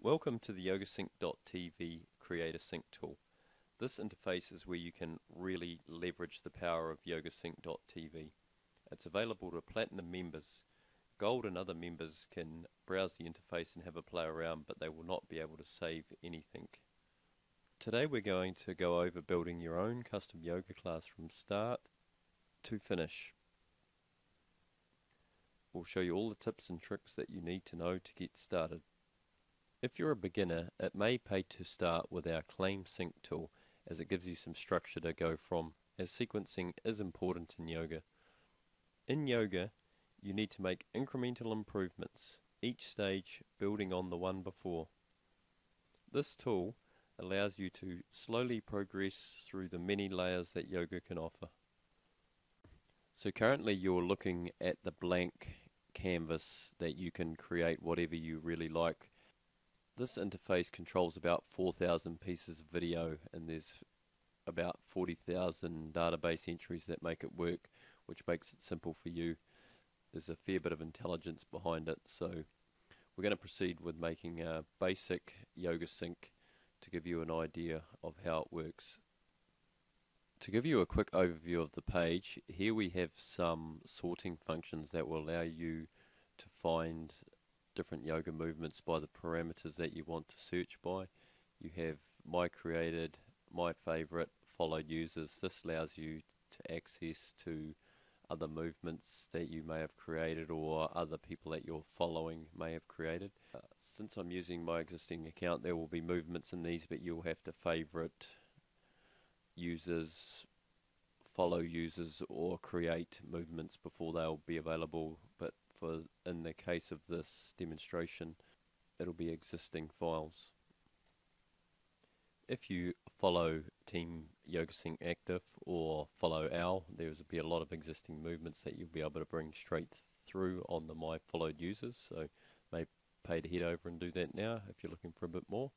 Welcome to the YogaSync.tv Create a Sync tool. This interface is where you can really leverage the power of YogaSync.tv. It's available to Platinum members. Gold and other members can browse the interface and have a play around, but they will not be able to save anything. Today we're going to go over building your own custom yoga class from start to finish. We'll show you all the tips and tricks that you need to know to get started. If you're a beginner, it may pay to start with our Claim Sync tool as it gives you some structure to go from, as sequencing is important in yoga. In yoga, you need to make incremental improvements, each stage building on the one before. This tool allows you to slowly progress through the many layers that yoga can offer. So currently you're looking at the blank canvas that you can create whatever you really like this interface controls about 4,000 pieces of video and there's about 40,000 database entries that make it work, which makes it simple for you. There's a fair bit of intelligence behind it, so we're going to proceed with making a basic yoga sync to give you an idea of how it works. To give you a quick overview of the page, here we have some sorting functions that will allow you to find different yoga movements by the parameters that you want to search by. You have my created, my favorite, followed users. This allows you to access to other movements that you may have created or other people that you're following may have created. Uh, since I'm using my existing account, there will be movements in these, but you'll have to favorite users, follow users, or create movements before they'll be available. But for in the case of this demonstration it'll be existing files. If you follow Team YogaSync Active or follow OWL, there will be a lot of existing movements that you'll be able to bring straight through on the My Followed users. So may pay to head over and do that now if you're looking for a bit more.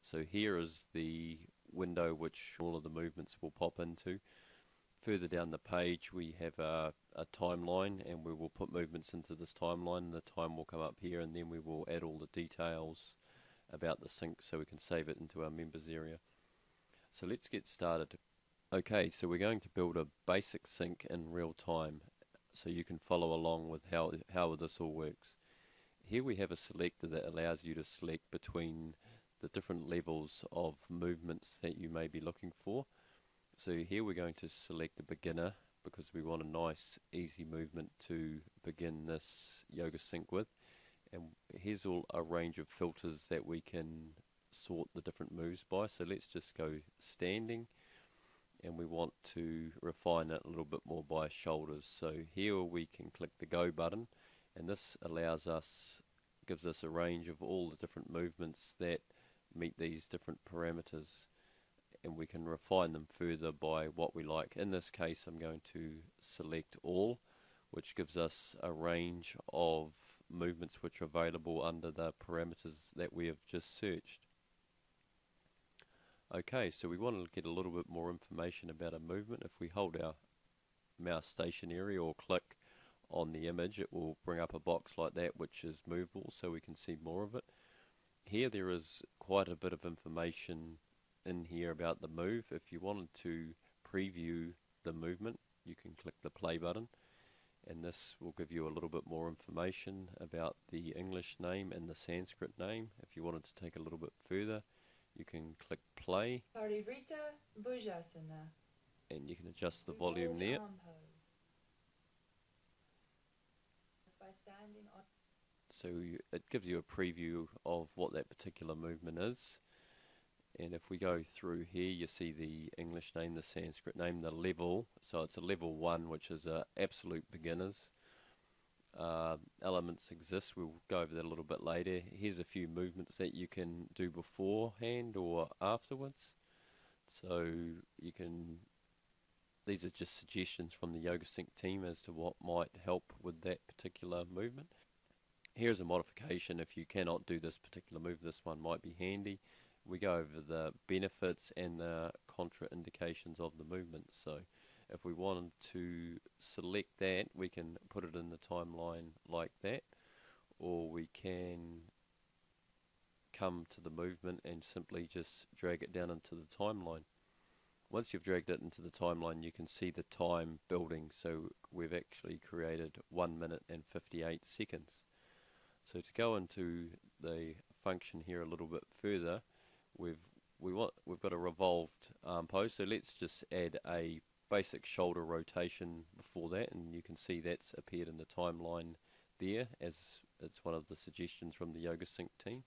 So here is the window which all of the movements will pop into further down the page we have a, a, timeline and we will put movements into this timeline the time will come up here and then we will add all the details about the sync so we can save it into our members area. So let's get started. Okay, so we're going to build a basic sync in real time so you can follow along with how, how this all works. Here we have a selector that allows you to select between the different levels of movements that you may be looking for. So here we're going to select the beginner because we want a nice easy movement to begin this yoga sync with. And here's all a range of filters that we can sort the different moves by. So let's just go standing. And we want to refine it a little bit more by shoulders. So here we can click the go button. And this allows us gives us a range of all the different movements that meet these different parameters and we can refine them further by what we like. In this case I'm going to select all which gives us a range of movements which are available under the parameters that we have just searched. Okay, so we want to get a little bit more information about a movement. If we hold our mouse stationary or click on the image, it will bring up a box like that which is movable so we can see more of it. Here there is quite a bit of information in here about the move. If you wanted to preview the movement, you can click the play button and this will give you a little bit more information about the English name and the Sanskrit name. If you wanted to take a little bit further, you can click play and you can adjust the volume there. So you, it gives you a preview of what that particular movement is and if we go through here you see the English name, the Sanskrit name, the level. So it's a level 1 which is a absolute beginners uh, elements exist. We'll go over that a little bit later. Here's a few movements that you can do beforehand or afterwards. So you can these are just suggestions from the YogaSync team as to what might help with that particular movement. Here's a modification. If you cannot do this particular move this one might be handy we go over the benefits and the contraindications of the movement. So if we wanted to select that, we can put it in the timeline like that, or we can come to the movement and simply just drag it down into the timeline. Once you've dragged it into the timeline, you can see the time building. So we've actually created 1 minute and 58 seconds. So to go into the function here a little bit further, we've we want we've got a revolved um, arm pose. So let's just add a basic shoulder rotation before that, and you can see that's appeared in the timeline there as it's one of the suggestions from the Yoga Sync team.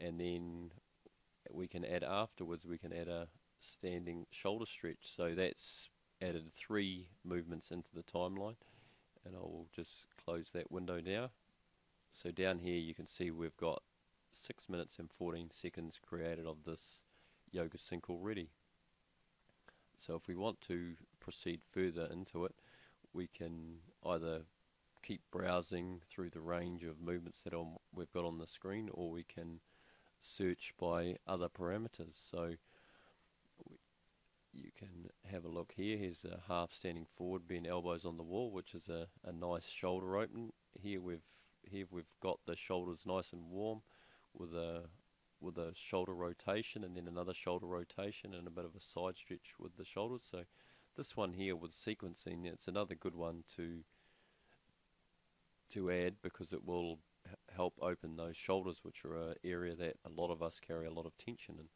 And then we can add afterwards, we can add a standing shoulder stretch. So that's added three movements into the timeline. And I will just close that window now. So down here you can see we've got 6 minutes and 14 seconds created of this yoga sync already. So if we want to proceed further into it, we can either keep browsing through the range of movements that on, we've got on the screen, or we can search by other parameters. So you can have a look here. Here's a half standing forward, being elbows on the wall, which is a, a nice shoulder open. Here we've here we've got the shoulders nice and warm with a with a shoulder rotation and then another shoulder rotation and a bit of a side stretch with the shoulders. So this one here with sequencing, it's another good one to to add because it will help open those shoulders, which are an area that a lot of us carry a lot of tension in.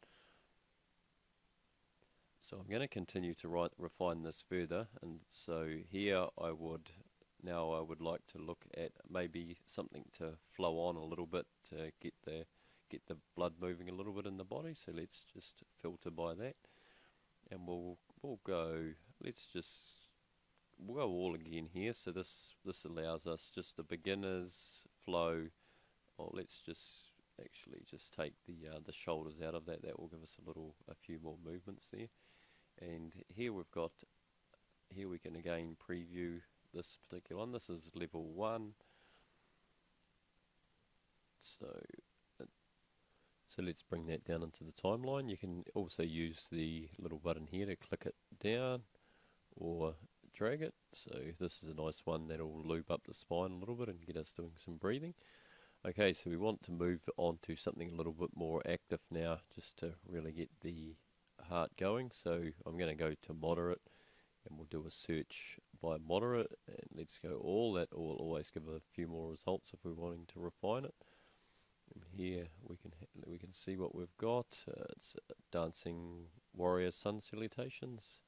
So I'm going to continue to write, refine this further, and so here I would now I would like to look at maybe something to flow on a little bit to get the get the blood moving a little bit in the body. So let's just filter by that, and we'll we'll go. Let's just we'll go all again here. So this this allows us just the beginners flow. Or let's just actually just take the uh, the shoulders out of that. That will give us a little a few more movements there. And here we've got here we can again preview this particular one. This is level one. So so let's bring that down into the timeline. You can also use the little button here to click it down or drag it. So this is a nice one that'll loop up the spine a little bit and get us doing some breathing. Okay, so we want to move on to something a little bit more active now just to really get the heart going. So I'm going to go to moderate and we'll do a search by moderate and let's go all. That will always give a few more results if we're wanting to refine it. And here we can we can see what we've got. Uh, it's Dancing Warrior Sun Salutations,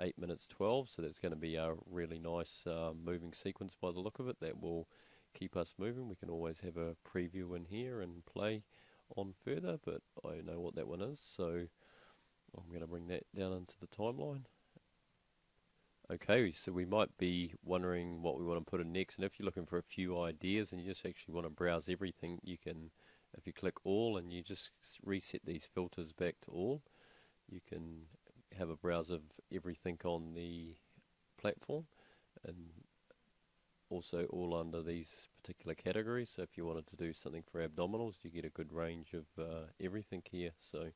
8 minutes 12, so that's going to be a really nice uh, moving sequence by the look of it that will keep us moving. We can always have a preview in here and play on further, but I know what that one is, so I'm going to bring that down into the timeline. Okay, so we might be wondering what we want to put in next, and if you're looking for a few ideas and you just actually want to browse everything, you can, if you click all and you just reset these filters back to all, you can have a browse of everything on the platform, and also all under these particular categories. So if you wanted to do something for abdominals, you get a good range of uh, everything here. So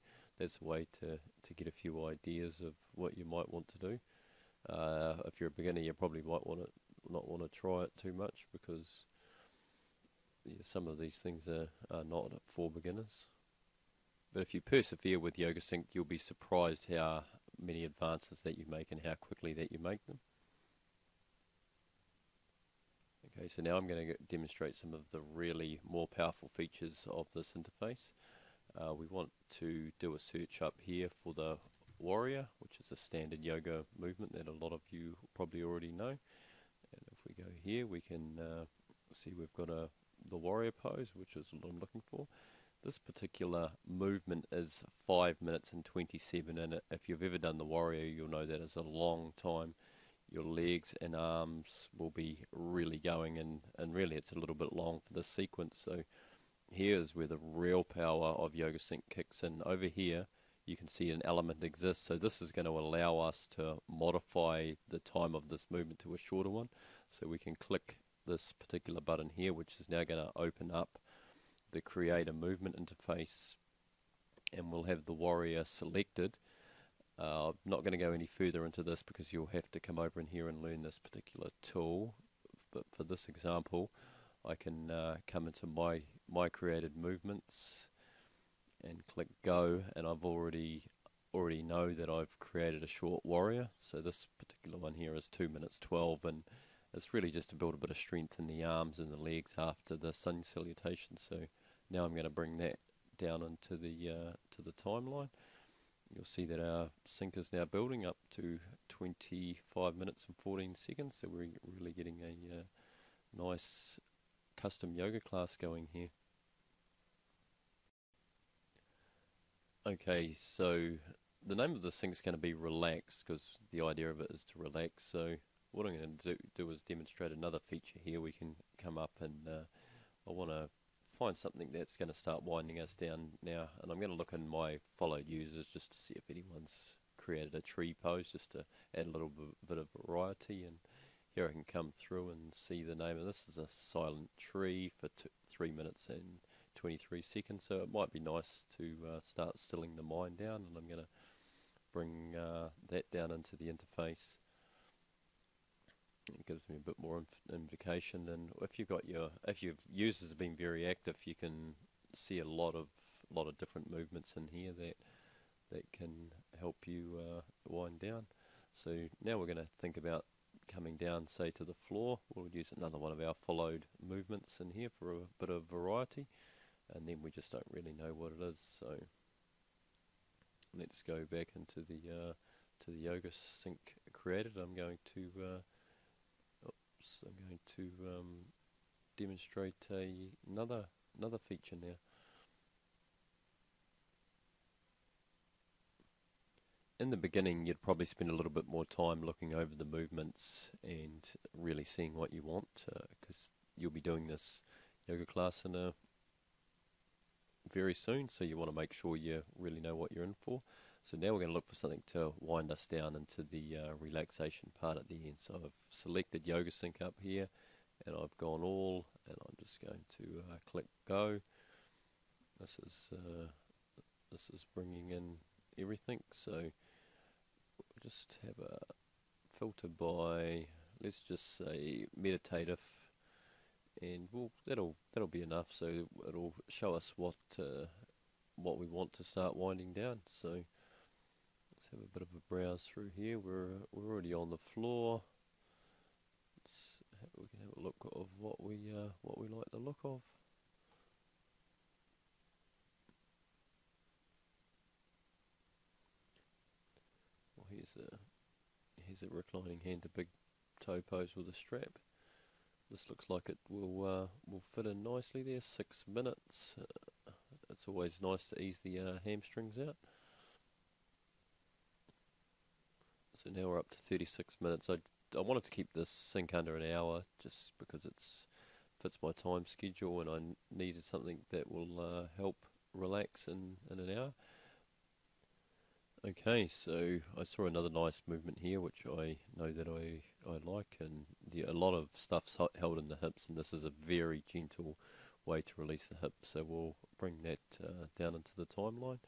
that's a way to, to get a few ideas of what you might want to do. Uh, if you're a beginner, you probably might want to not want to try it too much because yeah, some of these things are, are not for beginners. But if you persevere with Yoga Sync, you'll be surprised how many advances that you make and how quickly that you make them. Okay, so now I'm going to demonstrate some of the really more powerful features of this interface. Uh, we want to do a search up here for the warrior, which is a standard yoga movement that a lot of you probably already know. And if we go here, we can uh, see we've got a the warrior pose, which is what I'm looking for. This particular movement is 5 minutes and 27, and if you've ever done the warrior, you'll know that is a long time. Your legs and arms will be really going, and, and really it's a little bit long for this sequence. So here is where the real power of Yoga Sync kicks in. Over here, you can see an element exists. So this is going to allow us to modify the time of this movement to a shorter one. So we can click this particular button here, which is now going to open up the create a movement interface and we'll have the warrior selected. Uh, I'm not going to go any further into this because you'll have to come over in here and learn this particular tool. But for this example, I can uh, come into my my created movements and click go and I've already already know that I've created a short warrior. So this particular one here is 2 minutes 12 and it's really just to build a bit of strength in the arms and the legs after the sun salutation. So now I'm going to bring that down into the uh, to the timeline. You'll see that our sync is now building up to 25 minutes and 14 seconds. So we're really getting a uh, nice custom yoga class going here Okay, so the name of this thing is going to be Relax because the idea of it is to relax. So what I'm going to do, do is demonstrate another feature here. We can come up and uh, I want to find something that's going to start winding us down now. And I'm going to look in my followed users just to see if anyone's created a tree pose just to add a little bit of variety. And here I can come through and see the name of this is a silent tree for three minutes and 23 seconds, so it might be nice to uh, start stilling the mind down, and I'm going to bring uh, that down into the interface. It gives me a bit more indication, and if you've got your, if your users have been very active, you can see a lot of lot of different movements in here that that can help you uh, wind down. So now we're going to think about coming down, say, to the floor. We'll use another one of our followed movements in here for a bit of variety and then we just don't really know what it is. So let's go back into the uh, to the yoga sync created. I'm going to uh, oops, I'm going to um, demonstrate a, another another feature now. in the beginning, you'd probably spend a little bit more time looking over the movements and really seeing what you want, because uh, you'll be doing this yoga class in a very soon, so you want to make sure you really know what you're in for. So now we're going to look for something to wind us down into the uh, relaxation part at the end. So I've selected Yoga Sync up here, and I've gone all, and I'm just going to uh, click Go. This is uh, this is bringing in everything. So we'll just have a filter by, let's just say meditative and we'll, that'll that'll be enough. So it'll show us what uh, what we want to start winding down. So let's have a bit of a browse through here. We're we're already on the floor. Have, we can have a look of what we uh, what we like the look of. Well, here's a here's a reclining hand to big toe pose with a strap. This looks like it will uh, will fit in nicely there. Six minutes. Uh, it's always nice to ease the uh, hamstrings out. So now we're up to 36 minutes. I, I wanted to keep this sync under an hour just because it's fits my time schedule and I needed something that will uh, help relax in, in an hour. Okay, so I saw another nice movement here, which I know that I, I like, and the, a lot of stuff's held in the hips, and this is a very gentle way to release the hips. So we'll bring that uh, down into the timeline,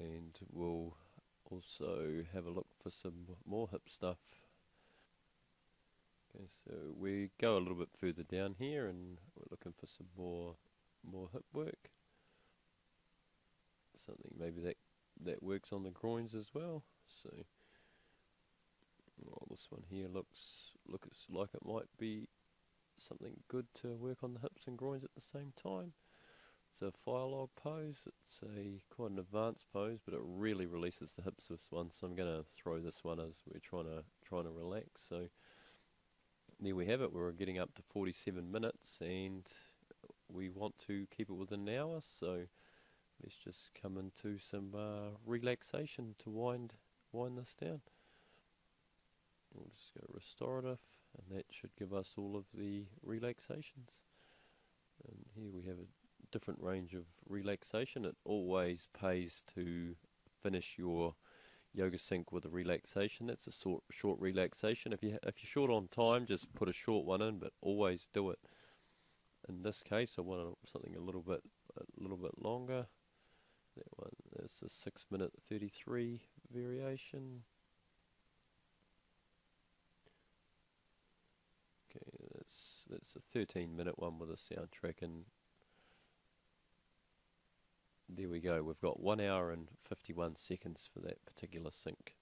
and we'll also have a look for some more hip stuff. Okay, so we go a little bit further down here, and we're looking for some more more hip work. Something maybe that that works on the groins as well. So well, this one here looks looks like it might be something good to work on the hips and groins at the same time. It's a fire log pose. It's a quite an advanced pose, but it really releases the hips this one. So I'm going to throw this one as we're trying to trying to relax. So there we have it. We're getting up to 47 minutes, and we want to keep it within an hour. So let's just come into some uh, relaxation to wind wind this down. We'll just go restorative and that should give us all of the relaxations. And here we have a different range of relaxation. It always pays to finish your yoga sync with a relaxation. That's a short, short relaxation. If you if you're short on time, just put a short one in, but always do it. In this case, I want something a little bit a little bit longer. That one, that's a 6 minute 33 variation. Okay, that's that's a 13 minute one with a soundtrack and there we go. We've got one hour and 51 seconds for that particular sync.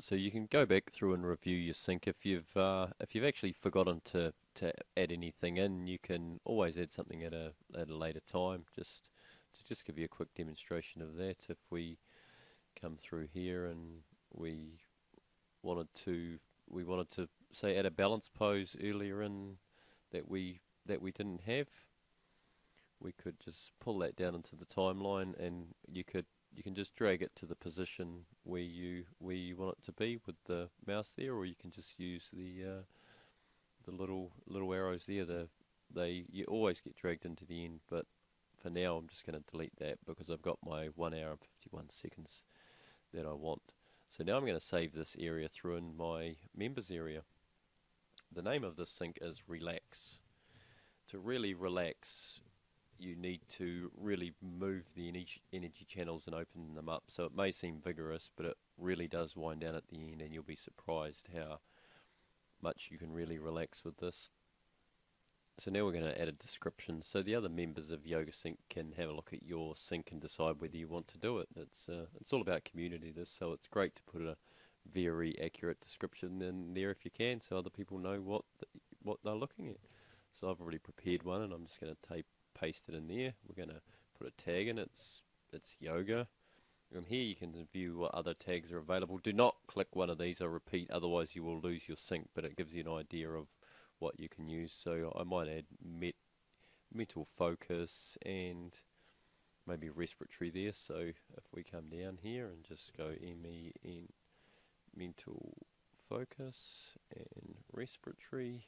So you can go back through and review your sync if you've uh, if you've actually forgotten to, to add anything in. You can always add something at a at a later time. Just to just give you a quick demonstration of that. If we come through here and we wanted to we wanted to say add a balance pose earlier in that we that we didn't have we could just pull that down into the timeline and you could you can just drag it to the position where you where you want it to be with the mouse there or you can just use the uh, the little little arrows there the they you always get dragged into the end but for now I'm just going to delete that because I've got my 1 hour and 51 seconds that I want. So now I'm going to save this area through in my members area. The name of this sync is relax. To really relax you need to really move the energy channels and open them up. So it may seem vigorous, but it really does wind down at the end, and you'll be surprised how much you can really relax with this. So now we're going to add a description. So the other members of Yoga Sync can have a look at your sync and decide whether you want to do it. It's uh, it's all about community. This, so it's great to put a very accurate description in there if you can, so other people know what the, what they're looking at. So I've already prepared one, and I'm just going to tape paste it in there. We're going to put a tag in. It's it's yoga. And here you can view what other tags are available. Do not click one of these or repeat, otherwise you will lose your sync. But it gives you an idea of what you can use. So I might add met, mental focus and maybe respiratory there. So if we come down here and just go ME in mental focus and respiratory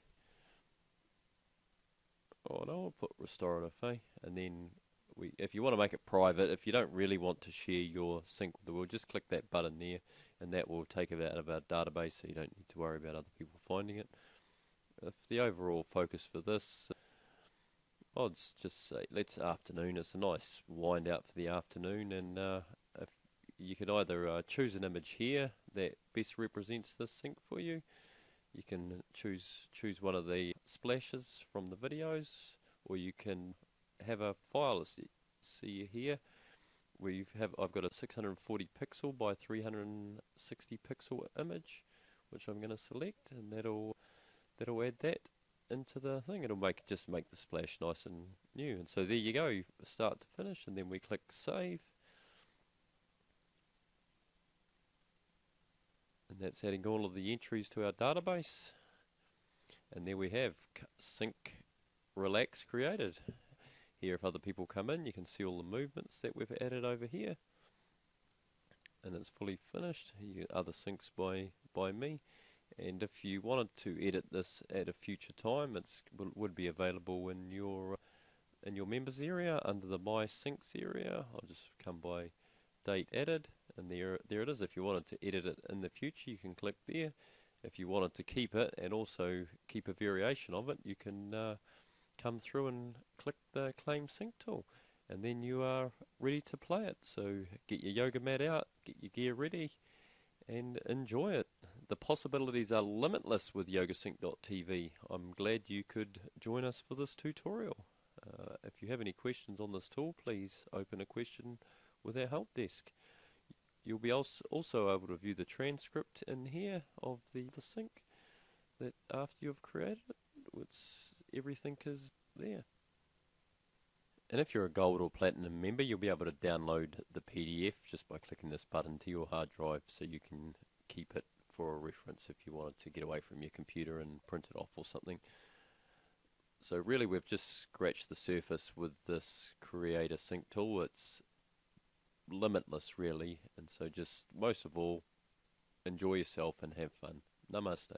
Oh no, I'll put restorative, eh? And then we, if you want to make it private, if you don't really want to share your sync with the world, just click that button there, and that will take it out of our database, so you don't need to worry about other people finding it. If the overall focus for this, I'll just say let's afternoon. It's a nice wind out for the afternoon, and uh, if you could either uh, choose an image here that best represents this sync for you you can choose choose one of the splashes from the videos or you can have a file see, see here. We have I've got a 640 pixel by 360 pixel image which I'm going to select and that'll that'll add that into the thing. It'll make just make the splash nice and new. And so there you go start to finish and then we click save. And that's adding all of the entries to our database. And there we have sync relax created here if other people come in you can see all the movements that we've added over here. And it's fully finished. Here other syncs by by me. And if you wanted to edit this at a future time it would be available in your in your members area under the my syncs area. I'll just come by date added. And there there it is. If you wanted to edit it in the future you can click there. If you wanted to keep it and also keep a variation of it you can uh, come through and click the claim sync tool. And then you are ready to play it. So get your yoga mat out get your gear ready and enjoy it. The possibilities are limitless with yogasync.tv I'm glad you could join us for this tutorial. Uh, if you have any questions on this tool please open a question with our help desk. You'll be also able to view the transcript in here of the, the sync that after you've created it, it's, everything is there. And if you're a gold or platinum member, you'll be able to download the PDF just by clicking this button to your hard drive so you can keep it for a reference if you wanted to get away from your computer and print it off or something. So really we've just scratched the surface with this Create a Sync tool. It's limitless, really. And so, just most of all, enjoy yourself and have fun. Namaste.